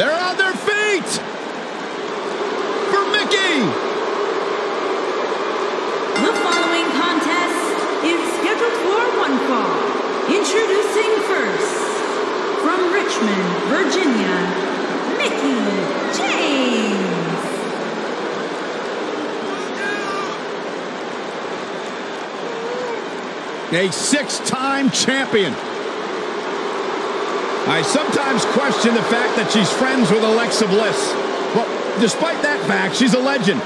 They're on their feet. For Mickie. The following contest is scheduled for one fall. Introducing first, from Richmond, Virginia, Mickie James. A six-time champion. I sometimes question the fact that she's friends with Alexa Bliss. Well, despite that fact, she's a legend.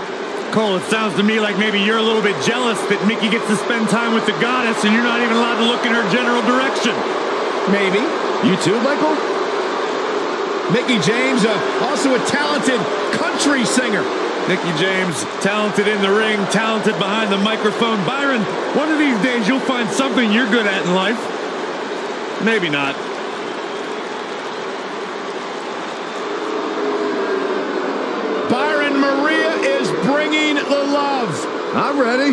Cole, it sounds to me like maybe you're a little bit jealous that Mickie gets to spend time with the goddess and you're not even allowed to look in her general direction. Maybe. You too, Michael? Mickie James, uh, also a talented country singer. Mickie James, talented in the ring, talented behind the microphone. Byron, one of these days you'll find something you're good at in life. Maybe not. Byron Maria is bringing the love. I'm ready.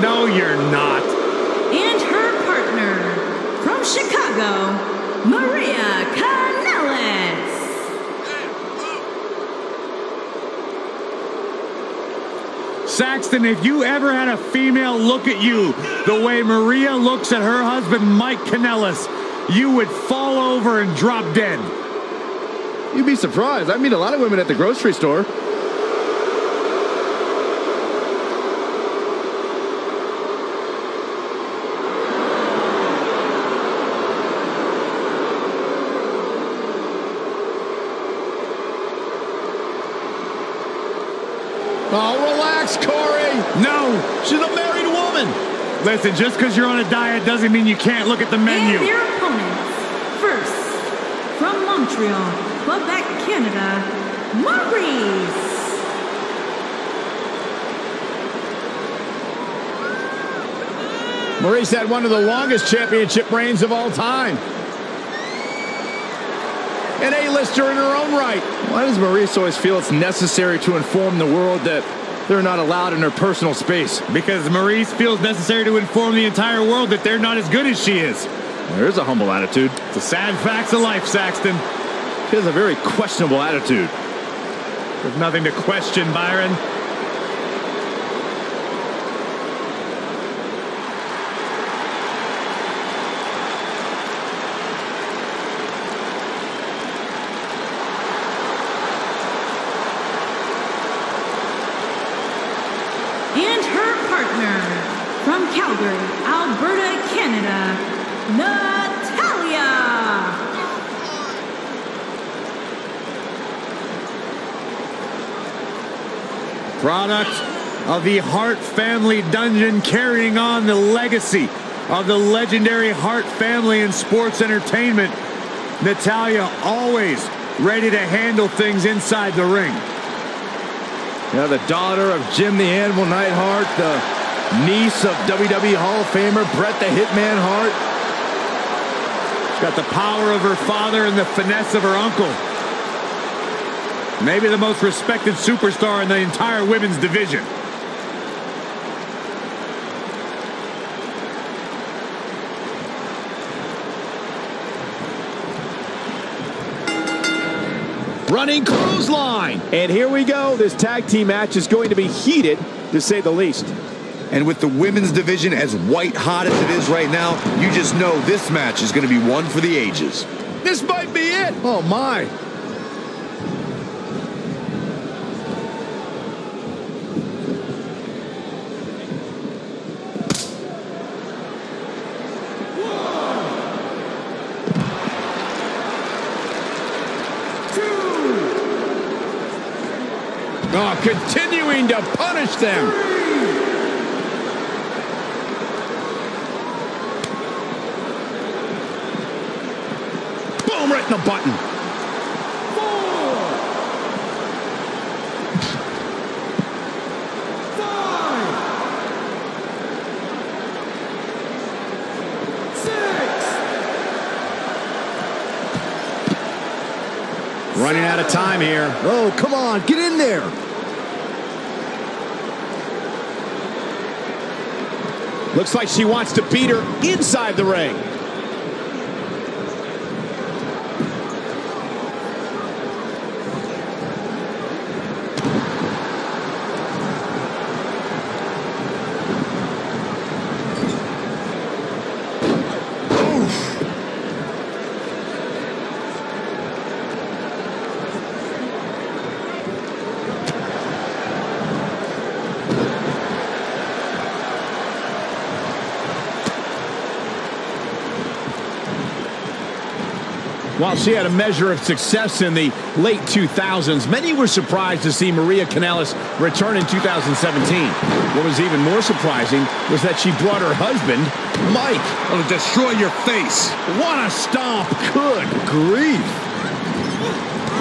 No, you're not. And her partner, from Chicago, Maria Kanellis. Saxton, if you ever had a female look at you the way Maria looks at her husband, Mike Kanellis, you would fall over and drop dead. You'd be surprised. I meet a lot of women at the grocery store. Relax, Corey. No! She's a married woman. Listen, just because you're on a diet doesn't mean you can't look at the menu. And their opponents. First, from Montreal, Quebec, Canada, Maryse. Maryse had one of the longest championship reigns of all time. An A-lister in her own right. Why does Maryse always feel it's necessary to inform the world that they're not allowed in her personal space? Because Maryse feels necessary to inform the entire world that they're not as good as she is. There's a humble attitude. It's a sad facts of life, Saxton. She has a very questionable attitude. There's nothing to question, Byron. And her partner, from Calgary, Alberta, Canada, Natalya. Product of the Hart family dungeon carrying on the legacy of the legendary Hart family in sports entertainment. Natalya always ready to handle things inside the ring. Yeah, the daughter of Jim the Animal Neidhart, the niece of WWE Hall of Famer Bret the Hitman Hart. She's got the power of her father and the finesse of her uncle. Maybe the most respected superstar in the entire women's division. Running clothesline. And here we go. This tag team match is going to be heated, to say the least. And with the women's division as white hot as it is right now, you just know this match is going to be one for the ages. This might be it. Oh, my. Oh, continuing to punish them. Button. Running out of time here. Oh, come on. Get in there. Looks like she wants to beat her inside the ring. While she had a measure of success in the late 2000s, many were surprised to see Maria Kanellis return in 2017. What was even more surprising was that she brought her husband, Mike. It'll destroy your face. What a stomp. Good grief.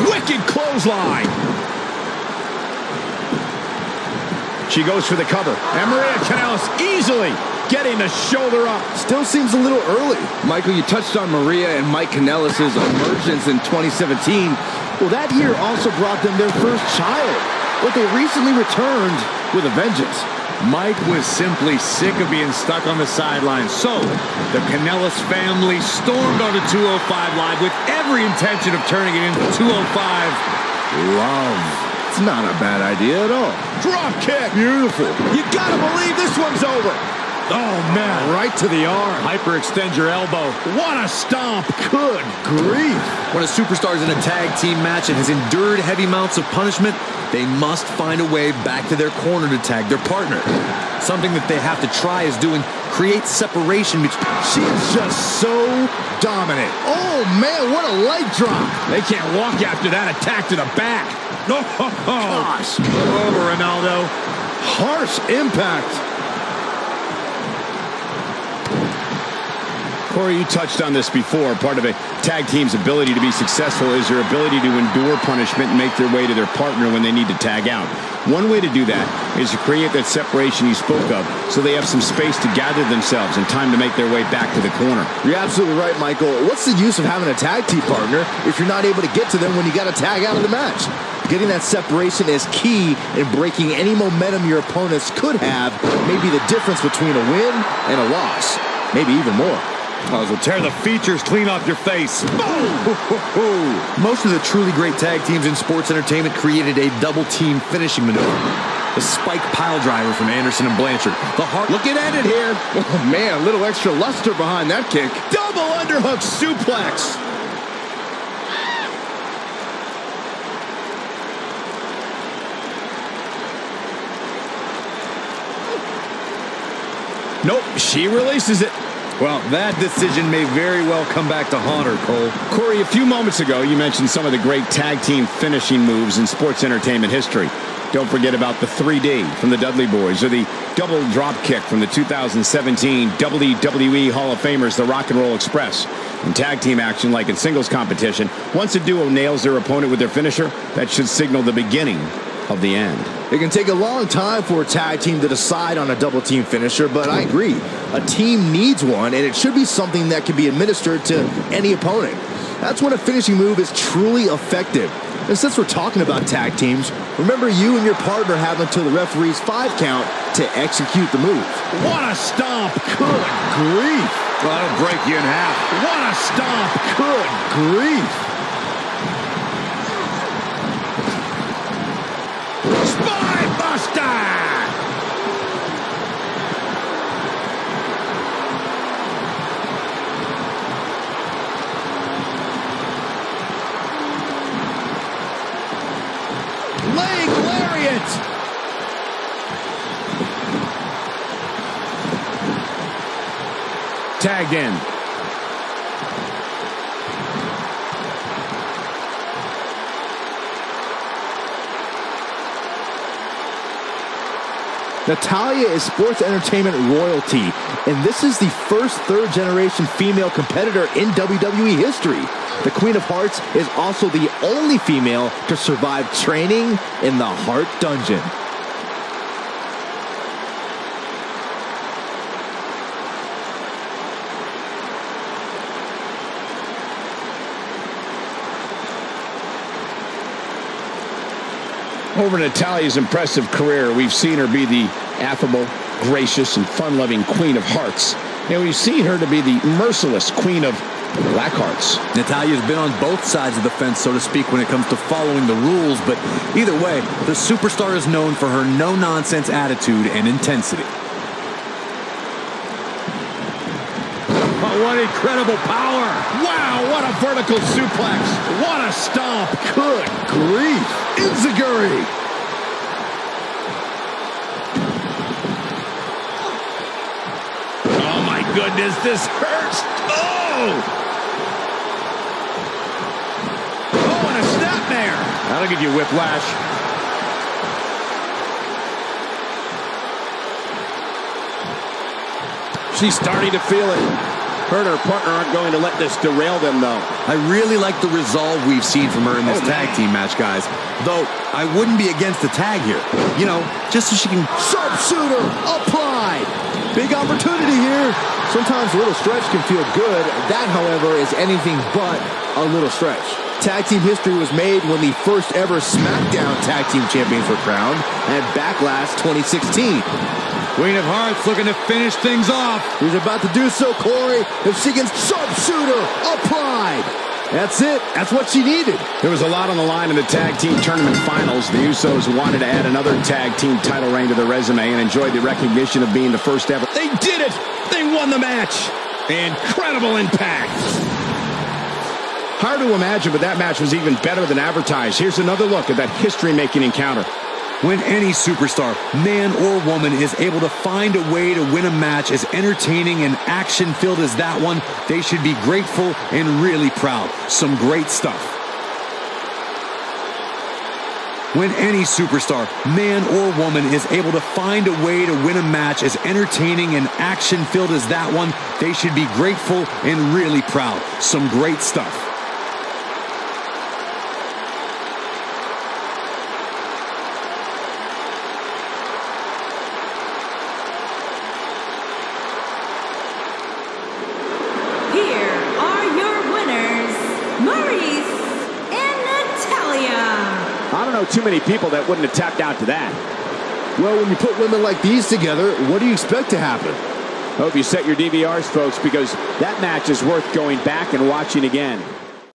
Wicked clothesline. She goes for the cover. And Maria Kanellis easily getting the shoulder up. Still seems a little early. Michael, you touched on Maria and Mike Kanellis' emergence in 2017. Well, that year also brought them their first child, but they recently returned with a vengeance. Mike was simply sick of being stuck on the sidelines. So, the Kanellis family stormed onto 205 Live with every intention of turning it into 205 Love. It's not a bad idea at all. Drop kick. Beautiful. You gotta believe this one's over. Oh, man. Right to the arm. Hyperextend your elbow. What a stomp. Good grief. When a superstar is in a tag team match and has endured heavy amounts of punishment, they must find a way back to their corner to tag their partner. Something that they have to try is doing create separation between. She's just so dominant. Oh, man, what a leg drop. They can't walk after that attack to the back. No, oh, Gosh. over Ronaldo. Harsh impact. Corey, you touched on this before. Part of a tag team's ability to be successful is their ability to endure punishment and make their way to their partner when they need to tag out. One way to do that is to create that separation you spoke of so they have some space to gather themselves and time to make their way back to the corner. You're absolutely right, Michael. What's the use of having a tag team partner if you're not able to get to them when you got to tag out of the match? Getting that separation is key in breaking any momentum your opponents could have, maybe the difference between a win and a loss, maybe even more. Will tear the features clean off your face. Most of the truly great tag teams in sports entertainment created a double team finishing maneuver. The spike pile driver from Anderson and Blanchard. The heart. Looking at it here. Oh, man, a little extra luster behind that kick. Double underhook suplex. Nope, she releases it. Well, that decision may very well come back to haunt her, Cole. Corey, a few moments ago, you mentioned some of the great tag team finishing moves in sports entertainment history. Don't forget about the 3D from the Dudley Boyz or the double drop kick from the 2017 WWE Hall of Famers, the Rock and Roll Express. In tag team action, like in singles competition, once a duo nails their opponent with their finisher, that should signal the beginning of the end. It can take a long time for a tag team to decide on a double team finisher, but I agree. A team needs one, and it should be something that can be administered to any opponent. That's when a finishing move is truly effective. And since we're talking about tag teams, remember you and your partner have until the referee's five count to execute the move. What a stomp! Good grief! Well, That'll break you in half. What a stomp! Good grief! Leg lariat! Tagged in. Natalya is sports entertainment royalty, and this is the first third generation female competitor in WWE history. The Queen of Harts is also the only female to survive training in the Hart Dungeon. Over Natalya's impressive career, we've seen her be the affable, gracious, and fun-loving Queen of Harts. And we've seen her to be the merciless Queen of Black Harts. Natalya's been on both sides of the fence, so to speak, when it comes to following the rules, but either way, the superstar is known for her no nonsense attitude and intensity. What incredible power. Wow, what a vertical suplex. What a stomp. Good grief. Enzuigiri. Oh, my goodness, this hurts. Oh! Oh, and a snap there. That'll give you whiplash. She's starting to feel it. Her and her partner aren't going to let this derail them, though. I really like the resolve we've seen from her in this Oh, tag man. team match, guys. Though, I wouldn't be against the tag here. You know, just so she can... Sharpshooter applied. Big opportunity here. Sometimes a little stretch can feel good. That, however, is anything but a little stretch. Tag team history was made when the first ever SmackDown Tag Team Champions were crowned at Backlash 2016. Queen of Harts looking to finish things off. He's about to do so, Corey. If she can sharpshooter applied. That's it. That's what she needed. There was a lot on the line in the tag team tournament finals. The Usos wanted to add another tag team title reign to their resume and enjoyed the recognition of being the first ever. They did it! They won the match! Incredible impact! Hard to imagine, but that match was even better than advertised. Here's another look at that history-making encounter. When any superstar, man or woman, is able to find a way to win a match as entertaining and action-filled as that one, they should be grateful and really proud. Some great stuff. When any superstar, man or woman, is able to find a way to win a match as entertaining and action-filled as that one, they should be grateful and really proud. Some great stuff. Here are your winners, Maryse and Natalya. I don't know too many people that wouldn't have tapped out to that. Well, when you put women like these together, what do you expect to happen? Hope you set your DVRs, folks, because that match is worth going back and watching again.